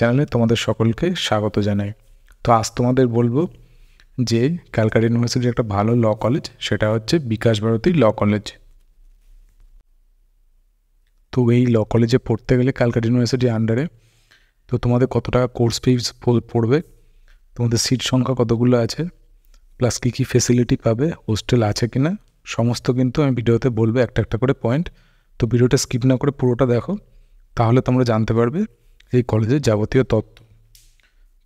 চ্যানেলে তোমাদের সকলকে স্বাগত জানাই। তো আজ তোমাদের বলব যে ক্যালকাটা ইউনিভার্সিটির একটা ভালো ল কলেজ, সেটা হচ্ছে বিকাশ ভারতী ল কলেজ। তো এই ল কলেজে পড়তে গেলে ক্যালকাটা ইউনিভার্সিটির আন্ডারে তো তোমাদের কত টাকা কোর্স ফিস পড়বে? তোমাদের সিট সংখ্যা কতগুলো আছে? প্লাস কী কী ফেসিলিটি পাবে? হোস্টেল আছে কি না সমস্ত কিন্তু আমি ভিডিওতে বলব একটা একটা করে পয়েন্ট তো ভিডিওটা স্কিপ না করে পুরোটা দেখো, তাহলে তোমরা জানতে পারবে এই কলেজের যাবতীয় তত্ত্ব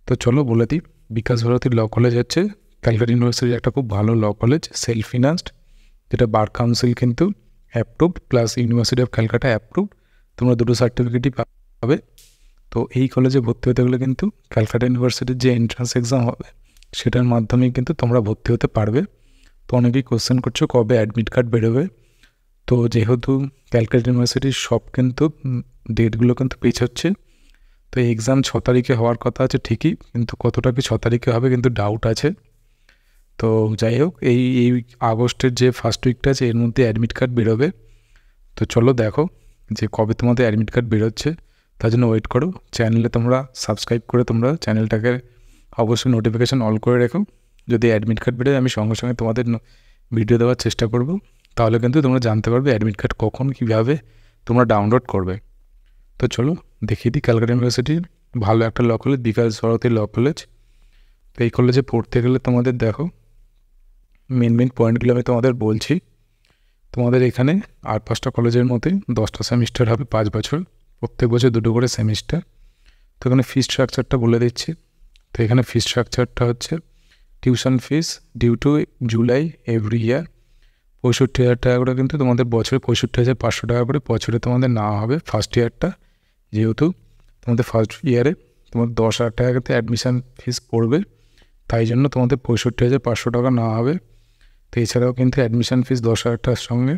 তো চলো বলে দিই, বিকাশ ভারতী ল কলেজ হচ্ছে ক্যালকাটা ইউনিভার্সিটির একটা খুব ভালো ল কলেজ সেলফ ফিনান্সড যেটা বার কাউন্সিল কিন্তু approved plus university of Calcutta approved তোমরা দুটো সার্টিফিকেটই পাবে। তো এই কলেজে ভর্তি হতে গেলে কিন্তু ক্যালকাটা ইউনিভার্সিটির যে এন্ট্রান্স এক্সাম হবে, সেটার মাধ্যমে কিন্তু তোমরা ভর্তি হতে পারবে। তো অনেকেই কোশ্চেন করছ, কবে অ্যাডমিট কার্ড বেরোবে? তো যেহেতু ক্যালকাটা ইউনিভার্সিটির সব কিন্তু ডেটগুলো কিন্তু হচ্ছে তো এই এক্সাম ছ তারিখে হওয়ার কথা আছে ঠিকই, কিন্তু কতটা কি ছ তারিখে হবে কিন্তু ডাউট আছে। তো যাই হোক, এই এই আগস্টের যে ফার্স্ট উইকটা আছে, এর মধ্যে অ্যাডমিট কার্ড বেরোবে। তো চলো দেখো যে কবে তোমাদের অ্যাডমিট কার্ড বেরোচ্ছে। তার জন্য ওয়েট করো। চ্যানেলে তোমরা সাবস্ক্রাইব করে তোমরা চ্যানেলটাকে অবশ্যই নোটিফিকেশান অল করে রেখো। যদি অ্যাডমিট কার্ড বেরোয়, আমি সঙ্গে সঙ্গে তোমাদের ভিডিও দেওয়ার চেষ্টা করব। তাহলে কিন্তু তোমরা জানতে পারবে অ্যাডমিট কার্ড কখন, কীভাবে তোমরা ডাউনলোড করবে। তো চলো দেখিয়ে দিই, ক্যালকাটা ইউনিভার্সিটির ভালো একটা law college Bikash Bharati law college তো এই কলেজে পড়তে গেলে তোমাদের দেখো মেন মেন পয়েন্টগুলো আমি তোমাদের বলছি। তোমাদের এখানে আট পাঁচটা কলেজের মধ্যে দশটা সেমিস্টার হবে পাঁচ বছর, প্রত্যেক বছর দুটো করে সেমিস্টার তো এখানে ফি স্ট্রাকচারটা বলে দিচ্ছি। তো এখানে ফি স্ট্রাকচারটা হচ্ছে tuition fees due to July every year পঁয়ষট্টি হাজার টাকা করে কিন্তু তোমাদের বছরে পঁয়ষট্টি হাজার পাঁচশো টাকা করে বছরে তোমাদের নেওয়া হবে ফার্স্ট ইয়ারটা যেহেতু তোমাদের ফার্স্ট ইয়ারে তোমার দশ হাজার টাকা কিন্তু অ্যাডমিশান ফিস পড়বে, তাই জন্য তোমাদের পঁয়ষট্টি হাজার পাঁচশো টাকা নেওয়া হবে। তো এছাড়াও কিন্তু অ্যাডমিশান ফিস দশ হাজার টাকার সঙ্গে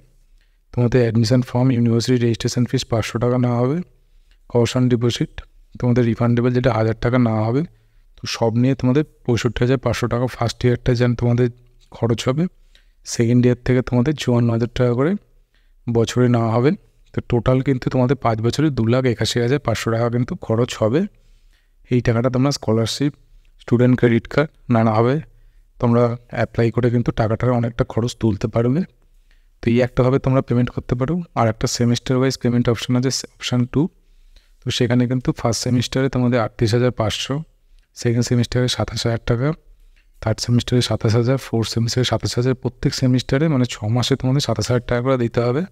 তোমাদের admission form university registration fees পাঁচশো টাকা নেওয়া হবে। কশন ডিপোজিট তোমাদের রিফান্ডেবল যেটা হাজার টাকা নেওয়া হবে, তো সব নিয়ে তোমাদের পঁয়ষট্টি হাজার পাঁচশো টাকা ফার্স্ট ইয়ারটা যেন তোমাদের খরচ হবে। সেকেন্ড ইয়ার থেকে তোমাদের চুয়ান্ন হাজার টাকা করে বছরে নেওয়া হবে। তো টোটাল কিন্তু তোমাদের পাঁচ বছরে দু লাখ একাশি হাজার পাঁচশো টাকা কিন্তু খরচ হবে। এই টাকাটা তোমরা স্কলারশিপ স্টুডেন্ট ক্রেডিট কার্ড নানাভাবে তোমরা অ্যাপ্লাই করে কিন্তু টাকাটা অনেকটা খরচ তুলতে পারবে। তো এই একটাভাবে তোমরা পেমেন্ট করতে পারো। আর একটা সেমিস্টার ওয়াইজ পেমেন্ট অপশান আছে অপশান টু তো সেখানে কিন্তু ফার্স্ট সেমিস্টারে তোমাদের আটত্রিশ হাজার পাঁচশো সেকেন্ড সেমিস্টারে সাতাশ হাজার টাকা থার্ড সেমিস্টারে সাতাশ হাজার ফোর্থ সেমিস্টারে সাতাশ হাজার। প্রত্যেক সেমিস্টারে মানে ছ মাসে তোমাদের সাতাশ হাজার টাকা করে দিতে হবে।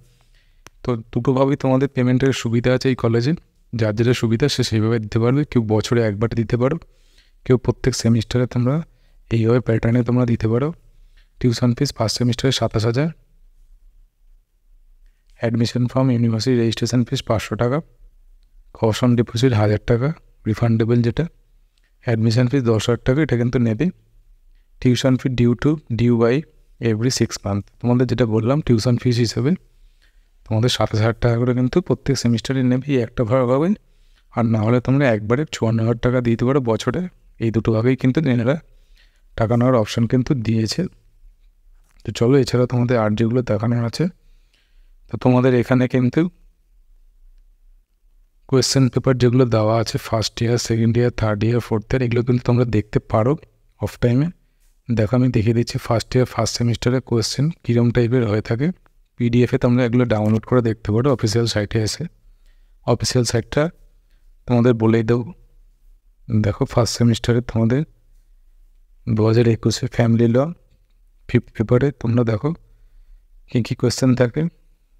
তো দুটোভাবেই তোমাদের পেমেন্টের সুবিধা আছে এই কলেজে যার যেটা সুবিধা সে সেইভাবে দিতে পারবে। কেউ বছরে একবার দিতে পারো। কেউ প্রত্যেক সেমিস্টারে তোমরা এইভাবে প্যাটার্নে তোমরা দিতে পারো। টিউশন ফিস ফার্স্ট সেমিস্টারে সাতাশ হাজার। Admission form university registration fees পাঁচশো টাকা। কশন ডিপোজিট হাজার টাকা। রিফান্ডেবল যেটা। অ্যাডমিশন ফিস দশ হাজার টাকা, এটা কিন্তু নেবে। Tuition fee due to due by every six month তোমাদের যেটা বললাম টিউশন ফিস হিসেবে। তোমাদের সাতাশ হাজার টাকা করে কিন্তু প্রত্যেক সেমিস্টারে নেবে, এই একটা ভাগ হবে আর না হলে তোমরা একবারে চুয়ান্ন হাজার টাকা দিতে পারো বছরে। এই দুটো ভাগেই কিন্তু এনারা টাকা নেওয়ার অপশান কিন্তু দিয়েছে। তো চলো, এছাড়া তোমাদের আর যেগুলো দেখানো আছে, তো তোমাদের এখানে কিন্তু কোয়েশ্চেন পেপার যেগুলো দেওয়া আছে first year second year third year fourth year এগুলো কিন্তু তোমরা দেখতে পারো অফ টাইমে দেখো, আমি দেখিয়ে দিচ্ছি ফার্স্ট ইয়ার ফার্স্ট সেমিস্টারের কোয়েশ্চেন কীরকম টাইপের হয়ে থাকে। পিডিএফে তোমরা এগুলো ডাউনলোড করে দেখতে পারো অফিসিয়াল সাইটে এসে। অফিসিয়াল সাইটটা তোমাদের বলেই দেবো। দেখো ফার্স্ট সেমিস্টারে তোমাদের দু হাজার একুশে ফ্যামিলি ল ফিফথ পেপারে তোমরা দেখো কী কী কোয়েশ্চেন থাকে।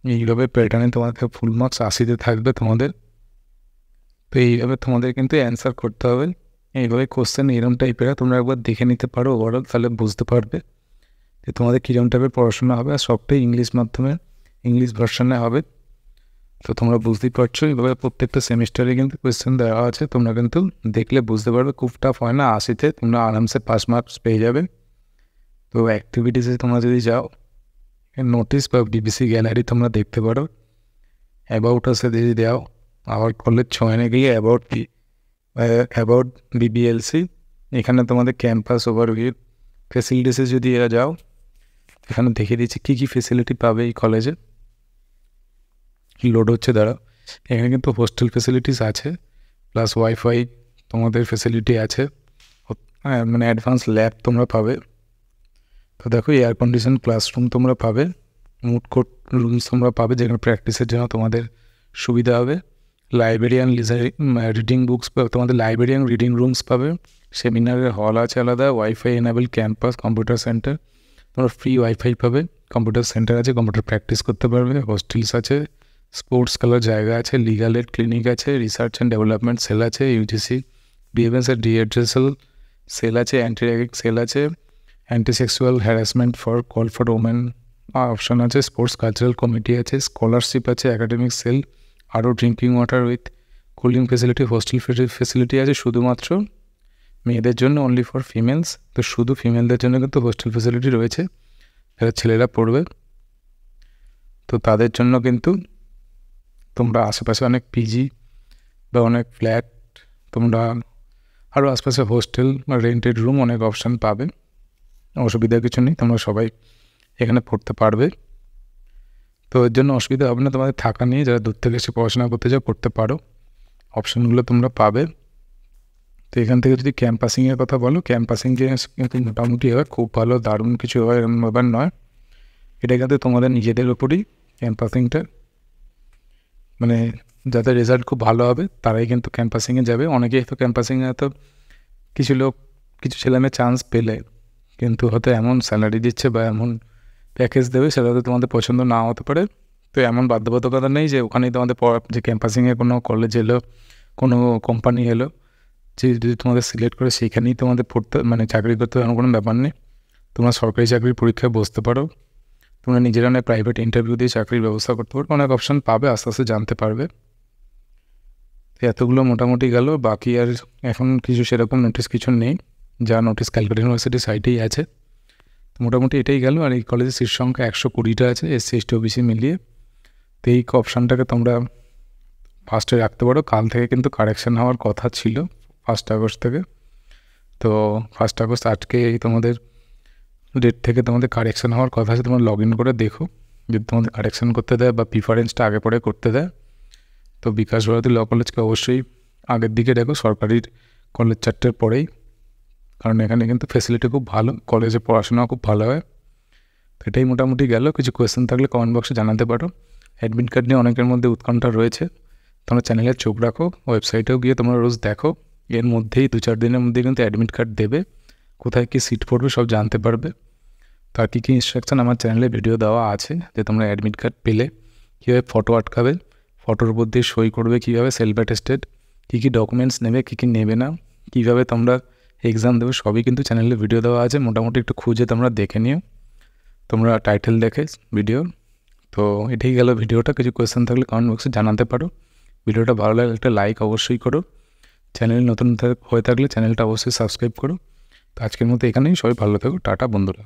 এইভাবে প্যাটার্নে তোমাদের ফুল মার্কস আশিতে থাকবে তোমাদের। তো এইভাবে তোমাদের কিন্তু অ্যান্সার করতে হবে। এইভাবে কোশ্চেন এরম টাইপের তোমরা একবার দেখে নিতে পারো ওভারঅল তাহলে বুঝতে পারবে। যে তোমাদের কীরকম টাইপের পড়াশোনা হবে আর সবটাই ইংলিশ মাধ্যমে ইংলিশ ভার্সানে হবে। তো তোমরা বুঝতেই পারছ, এইভাবে প্রত্যেকটা সেমিস্টারে কিন্তু কোয়েশ্চেন দেওয়া আছে। তোমরা কিন্তু দেখলে বুঝতে পারবে, খুব টাফ হয় না, আশিতে তোমরা আরামসে পাস মার্কস পেয়ে যাবে। তো অ্যাক্টিভিটিসে তোমরা যদি যাও নোটিস বা বিবিসি গ্যালারি তোমরা দেখতে পারো। অ্যাবাউট আছে যদি দাও, আবার কলেজ ছয়নে গিয়ে অ্যাবাউট অ্যাবাউট বিবিএলসি এখানে তোমাদের ক্যাম্পাস ওভারভিউ ফেসিলিটিসে যদি এরা যাও এখানে দেখিয়ে দিচ্ছি, কী কী ফেসিলিটি পাবে এই কলেজে লোড হচ্ছে, দাঁড়া। এখানে কিন্তু হোস্টেল ফেসিলিটিস আছে প্লাস ওয়াইফাই তোমাদের ফেসিলিটি আছে। হ্যাঁ মানে অ্যাডভান্স ল্যাব তোমরা পাবে। তো দেখো এয়ার কন্ডিশন ক্লাসরুম তোমরা পাবে মুড কোর্ট রুমস তোমরা পাবে, যেখানে প্র্যাকটিসের জন্য তোমাদের সুবিধা হবে। লাইব্রেরিয়ান রিডিং বুকস তোমাদের লাইব্রেরিয়ান রিডিং রুমস পাবে। সেমিনারের হল আছে আলাদা wifi enabled campus computer centre তোমরা ফ্রি ওয়াইফাই পাবে কম্পিউটার সেন্টার আছে কম্পিউটার প্র্যাকটিস করতে পারবে হোস্টেলস আছে স্পোর্টস খেলার জায়গা আছে লিগাল এড ক্লিনিক আছে রিসার্চ অ্যান্ড ডেভেলপমেন্ট সেল আছে ইউজিসি বিএমএস এর ডিএড্রেসেল সেল আছে অ্যান্টি সেল আছে anti sexual harassment for call for women option আছে স্পোর্টস কালচারাল কমিটি আছে স্কলারশিপ আছে একাডেমিক সেল আরও drinking water with cooling facility hostel facility আছে, শুধুমাত্র মেয়েদের জন্য অনলি ফর ফিমেলস তো শুধু ফিমেলদের জন্য কিন্তু হোস্টেল ফেসিলিটি রয়েছে, যারা ছেলেরা পড়বে। তো তাদের জন্য কিন্তু তোমরা আশেপাশে অনেক পিজি বা অনেক ফ্ল্যাট তোমরা আরও আশপাশে হোস্টেল বা রেন্টেড রুম অনেক অপশান পাবে। অসুবিধা কিছু নেই, তোমরা সবাই এখানে পড়তে পারবে। তো এর জন্য অসুবিধা হবে না, তোমাদের থাকা নিয়ে যারা দূর থেকে এসে পড়াশোনা করতে চাও করতে পারো। অপশানগুলো তোমরা পাবে। তো এখান থেকে যদি ক্যাম্পাসিংয়ের কথা বলো ক্যাম্পাসিং যে মোটামুটি হয়, খুব ভালো, দারুণ কিছু হয় এরকম ব্যাপার নয়। এটা কিন্তু তোমাদের নিজেদের ওপরই ক্যাম্পাসিংটা মানে যাদের রেজাল্ট খুব ভালো হবে, তারাই কিন্তু ক্যাম্পাসিংয়ে যাবে। অনেকেই তো ক্যাম্পাসিংয়ে হয়তো কিছু লোক, কিছু ছেলেমেয়ে চান্স পেলে, কিন্তু হয়তো এমন স্যালারি দিচ্ছে বা এমন প্যাকেজ দেবে, সেটা হয়তো তোমাদের পছন্দ না হতে পারে। তো এমন বাধ্যবাধকতা নেই যে ওখানেই তোমাদের যে ক্যাম্পাসিংয়ে কোনো কলেজ এলো, কোনো কোম্পানি এলো যে যদি তোমাদের সিলেক্ট করে সেইখানেই তোমাদের পড়তে মানে চাকরি করতে এমন কোনো ব্যাপার নেই। তোমরা সরকারি চাকরির পরীক্ষায় বসতে পারো। তোমরা নিজেরা অনেক প্রাইভেট ইন্টারভিউ দিয়ে চাকরির ব্যবস্থা করতে পারো। অনেক অপশান পাবে, আস্তে আস্তে জানতে পারবে। এতগুলো মোটামুটি গেল। বাকি আর এখন কিছু সেরকম নোটিশ কিছু নেই। যা নোটিশ ক্যালকাটা ইউনিভার্সিটির সাইটেই আছে। মোটামুটি এটাই গেল। আর এই কলেজের সিট সংখ্যা একশো কুড়িটা আছে এসসি এসটি ওবিসি মিলিয়ে। তো এই অপশানটাকে তোমরা ফার্স্টে রাখতে পারো। কাল থেকে কিন্তু কারেকশান হওয়ার কথা ছিল। ফার্স্ট আগস্ট থেকে। তো ফার্স্ট আগস্ট আজকে তোমাদের ডেট থেকে তোমাদের কারেকশান হওয়ার কথা আছে, তোমরা লগ ইন করে দেখো। যদি তোমাদের কারেকশান করতে দেয় বা প্রিফারেন্সটা আগে পরে করতে দেয়, তো বিকাশ ভারতী ল কলেজকে অবশ্যই আগের দিকে দেখো সরকারি কলেজ চারটের পরেই কারণ এখানে কিন্তু ফেসিলিটি খুব ভালো কলেজে পড়াশোনা খুব ভালো হয়। তো এটাই মোটামুটি গেল। কিছু কোয়েশ্চেন থাকলে কমেন্ট বক্সে জানাতে পারো। অ্যাডমিট কার্ড নিয়ে অনেকের মধ্যে উৎকণ্ঠা রয়েছে। তোমরা চ্যানেলে চোখ রাখো ওয়েবসাইটেও গিয়ে তোমরা রোজ দেখো। এর মধ্যেই দু চার দিনের মধ্যে কিন্তু অ্যাডমিট কার্ড দেবে। কোথায় কী সিট পড়বে সব জানতে পারবে। তার কী কী ইনস্ট্রাকশান আমার চ্যানেলে ভিডিও দেওয়া আছে যে তোমরা অ্যাডমিট কার্ড পেলে, কীভাবে ফটো আটকাবে ফটোর উপর দিয়ে সই করবে, কীভাবে সেলফ অ্যাটেস্টেড কী কী ডকুমেন্টস নেবে, কী কী নেবে না, কীভাবে তোমরা এক্সাম দেবে, সবই কিন্তু চ্যানেলে ভিডিও দেওয়া আছে। মোটামুটি একটু খুঁজে তোমরা দেখে নিও। তোমরা টাইটেল দেখে ভিডিও তো এটাই গেল ভিডিওটা কিছু কোয়েশ্চেন থাকলে কমেন্ট বক্সে জানাতে পারো। ভিডিওটা ভালো লাগলে একটা লাইক অবশ্যই করো। চ্যানেল নতুন হয়ে থাকলে চ্যানেলটা অবশ্যই সাবস্ক্রাইব করো। তো আজকের মতো এখানেই। সবাই ভালো থাকো। টাটা, বন্ধুরা।